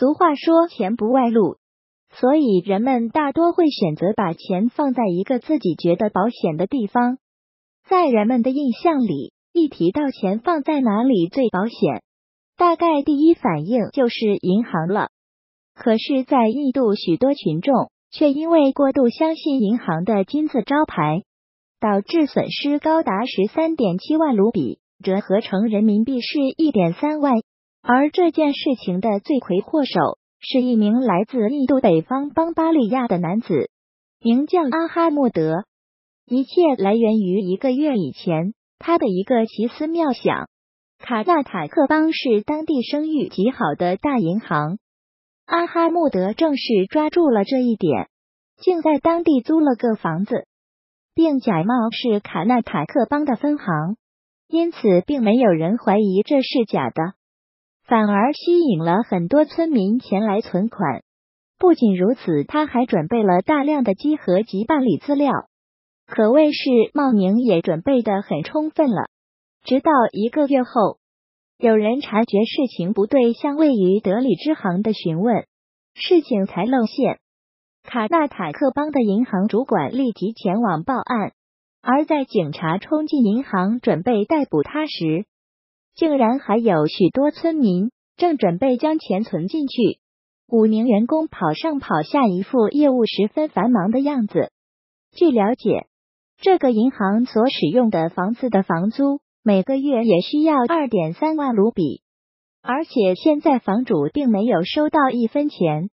俗话说钱不外露，所以人们大多会选择把钱放在一个自己觉得保险的地方。在人们的印象里，一提到钱放在哪里最保险，大概第一反应就是银行了。可是，在印度，许多群众却因为过度相信银行的金字招牌，导致损失高达十三点七万卢比，折合成人民币是一点三万。而这件事情的罪魁祸首是一名来自印度北方邦巴利亚的男子，名叫阿哈默德。一切来源于一个月以前他的一个奇思妙想。卡纳塔克邦是当地声誉极好的大银行，阿哈默德正是抓住了这一点，竟在当地租了个房子，并假冒是卡纳塔克邦的分行，因此并没有人怀疑这是假的。反而吸引了很多村民前来存款。不仅如此，他还准备了大量的集合及办理资料，可谓是冒名也准备的很充分了。直到一个月后，有人察觉事情不对，向位于德里支行的询问，事情才露馅。卡纳塔克邦的银行主管立即前往报案，而在警察冲进银行准备逮捕他时，竟然还有许多村民正准备将钱存进去，五名员工跑上跑下，一副业务十分繁忙的样子。据了解，这个银行所使用的房子的房租每个月也需要二点三万卢比，而且现在房主并没有收到一分钱，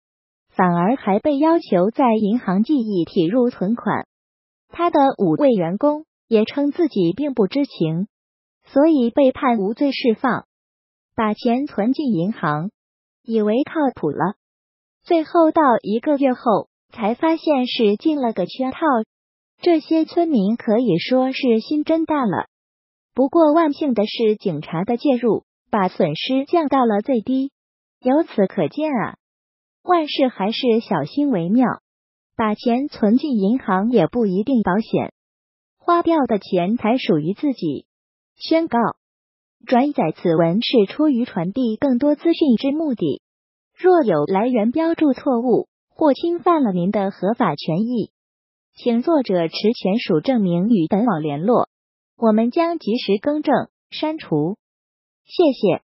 反而还被要求在银行记忆体入存款。他的五位员工也称自己并不知情。所以被判无罪释放，把钱存进银行，以为靠谱了。最后到一个月后，才发现是进了个圈套。这些村民可以说是心真大了。不过万幸的是，警察的介入把损失降到了最低。由此可见啊，万事还是小心为妙。把钱存进银行也不一定保险，花掉的钱才属于自己。宣告转载此文是出于传递更多资讯之目的。若有来源标注错误或侵犯了您的合法权益，请作者持权属证明与本网联络，我们将及时更正、删除。谢谢。